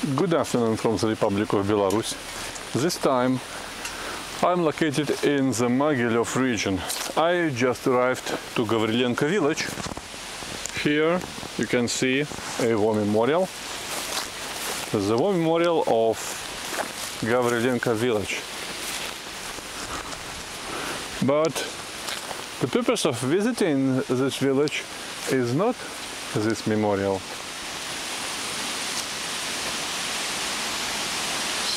Good afternoon from the Republic of Belarus. This time I'm located in the Mogilev region. I just arrived to Gavrilenka village. Here you can see a war memorial. The war memorial of Gavrilenka village. But the purpose of visiting this village is not this memorial.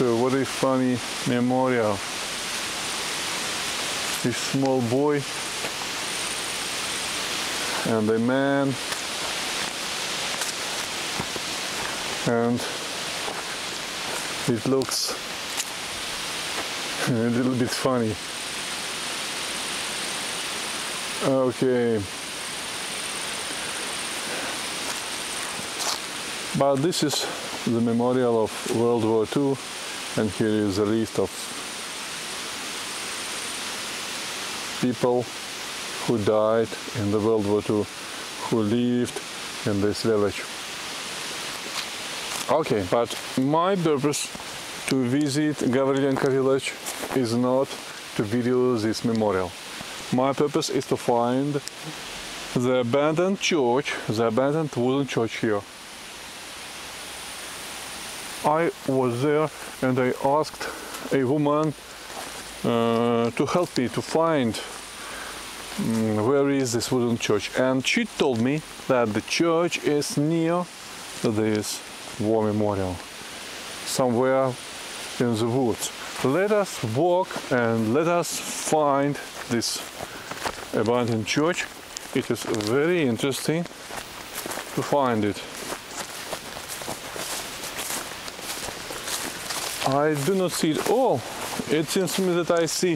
What a funny memorial. A small boy and a man and it looks a little bit funny. Okay. But this is the memorial of World War II and here is a list of people who died in the World War II, who lived in this village. Okay, but my purpose to visit Gavrilenka village is not to video this memorial. My purpose is to find the abandoned church, the abandoned wooden church here. I was there and I asked a woman uh, to help me to find um, where is this wooden church? And she told me that the church is near this war memorial somewhere in the woods. Let us walk and let us find this abandoned church. It is very interesting to find it I do not see it all. It seems to me that I see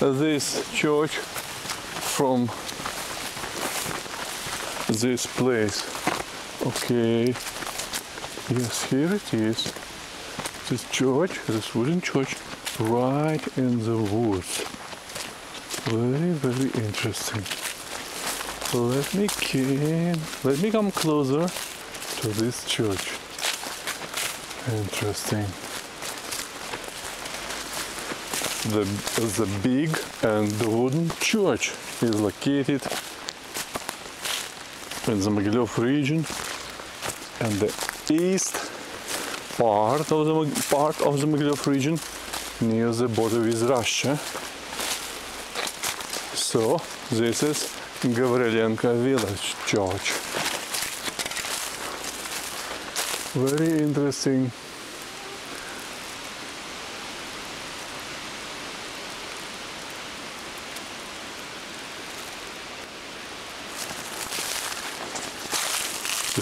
this church from this place. Okay. Yes, here it is. This church, this wooden church, right in the woods. Very, very interesting. Let me come, let me come closer to this church. Interesting. The, the big and the wooden church is located in the Mogilev region and the east part of the part of the Mogilev region near the border with Russia. So this is Gavrilenka village church. Very interesting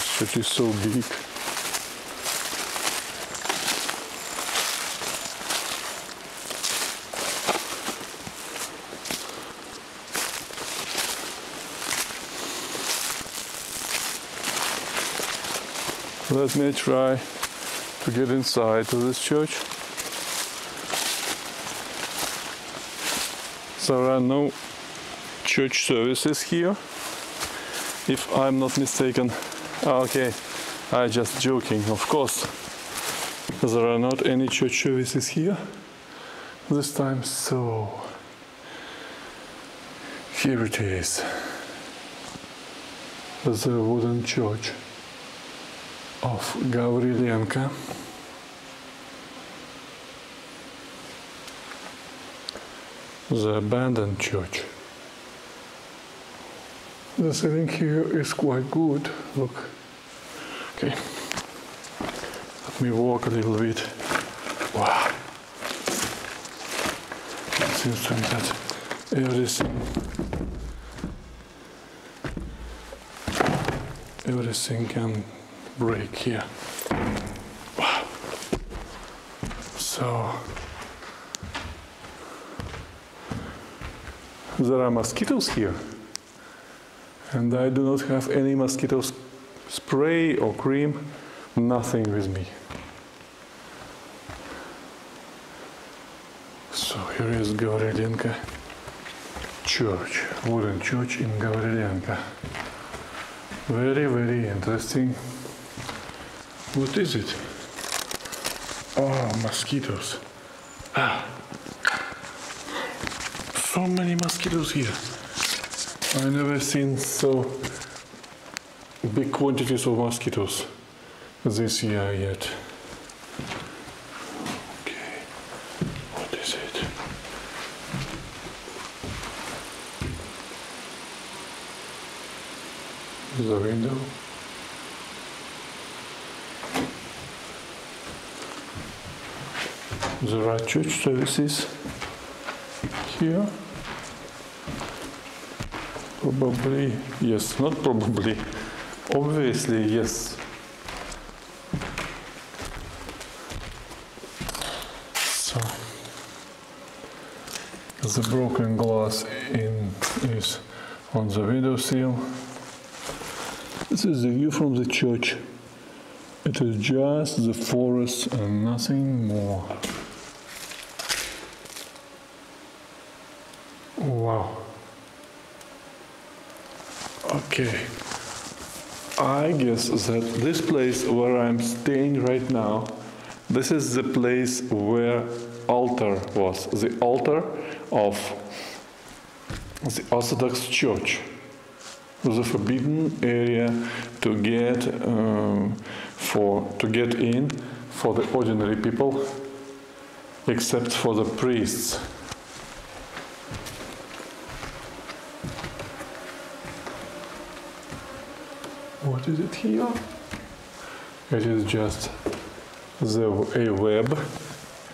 This church is so big. Let me try to get inside to this church. There are no church services here, if I'm not mistaken. Ah, okay, I just joking, of course. There are not any church services here this time, so here it is. The wooden church of Gavrilenka. The abandoned church. The ceiling here is quite good. Look. Okay. Let me walk a little bit. Wow. It seems to me that everything everything can break here. Wow. So there are mosquitoes here and I do not have any mosquito spray or cream, nothing with me. So here is Gavrilenka church, wooden church in Gavrilenka. Very, very interesting. What is it? Oh, mosquitoes. Ah. So many mosquitoes here. I never seen so big quantities of mosquitoes this year yet. Okay, what is it? The window. The right church services here. Probably, yes, not probably, obviously, yes. So, the broken glass in is on the window sill. This is the view from the church. It is just the forest and nothing more. Wow. Okay. I guess that this place where I'm staying right now, this is the place where altar was, the altar of the Orthodox Church. The forbidden area to get um, for to get in for the ordinary people, except for the priests. What is it here? It is just the a web.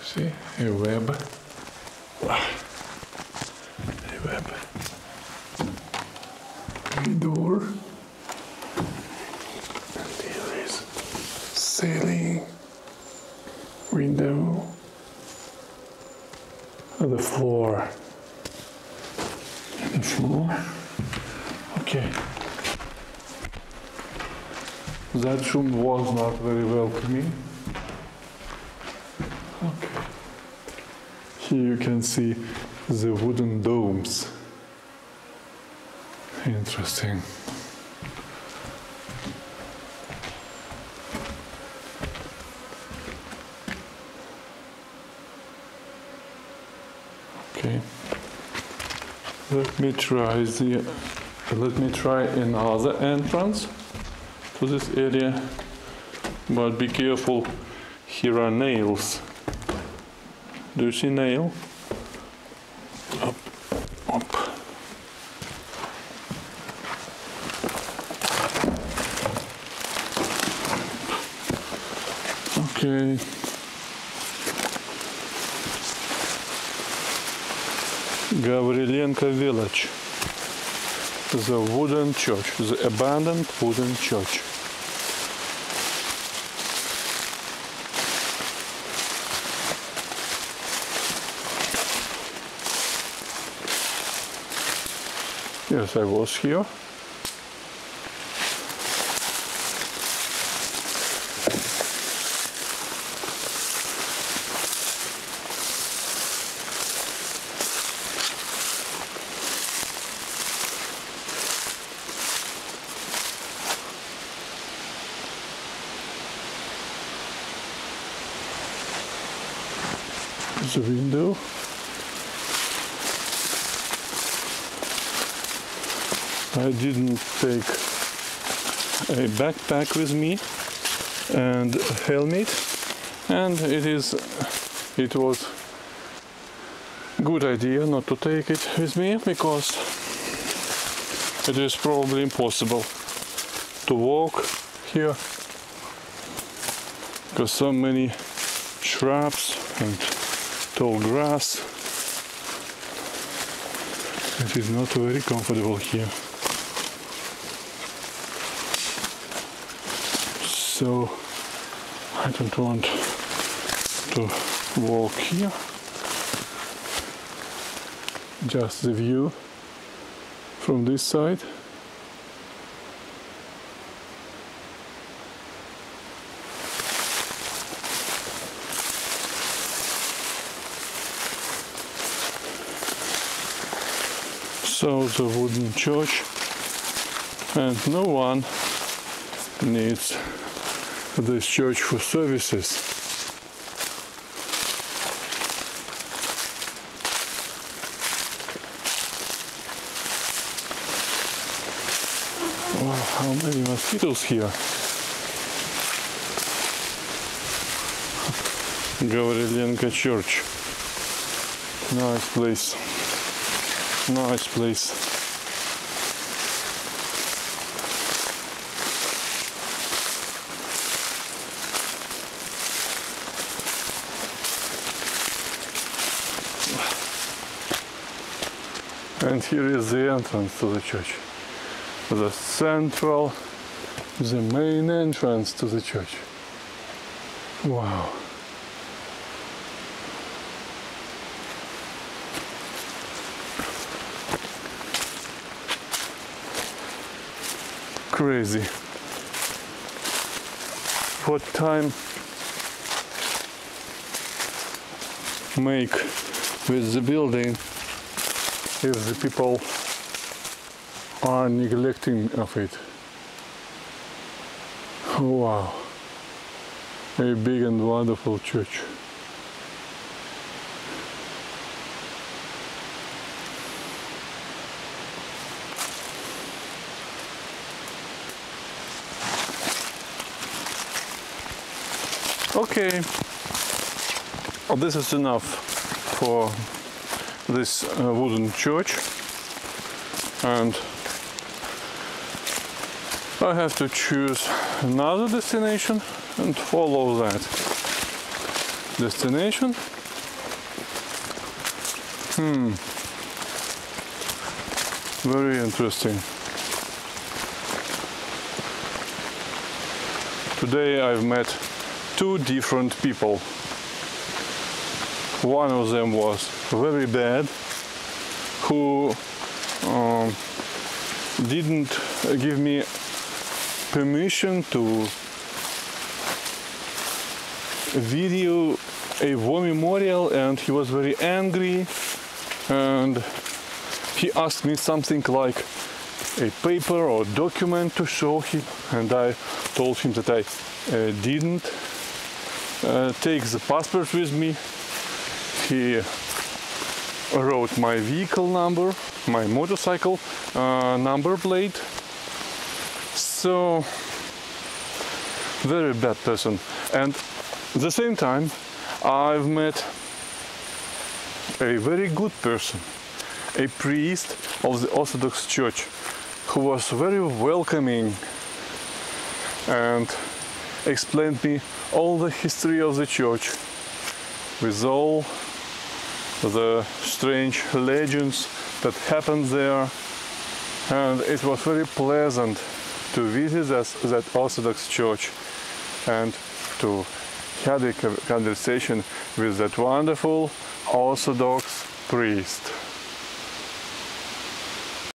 See, a web. A web. A door. And there is ceiling, window, and the floor. And the floor. Okay. That room was not very welcoming. Okay. Here you can see the wooden domes. Interesting. Okay. Let me try the let me try another entrance to this area but be careful. Here are nails. Do you see nail? Up up. Okay. Gavrilenka village the wooden church, the abandoned wooden church. Yes, I was here. The window. I didn't take a backpack with me and a helmet and it is it was good idea not to take it with me because it is probably impossible to walk here because so many shrubs and tall grass. It is not very comfortable here. So I don't want to walk here. Just the view from this side. so the wooden church and no one needs this church for services. Oh, how many mosquitoes here. Говорит Church. Nice place. Nice place. And here is the entrance to the church. The central, the main entrance to the church. Wow. Crazy. What time make with the building if the people are neglecting of it. Oh, wow, a big and wonderful church. Okay, well, this is enough for this uh, wooden church. And I have to choose another destination and follow that destination. Hmm. Very interesting. Today I've met two different people. One of them was very bad, who um, didn't give me permission to video a war memorial and he was very angry and he asked me something like a paper or document to show him and I told him that I uh, didn't uh, take the passport with me he wrote my vehicle number, my motorcycle uh, number plate. So, very bad person. And at the same time, I've met a very good person, a priest of the Orthodox Church, who was very welcoming and explained me all the history of the church with all the strange legends that happened there and it was very pleasant to visit that, that Orthodox church and to have a conversation with that wonderful Orthodox priest.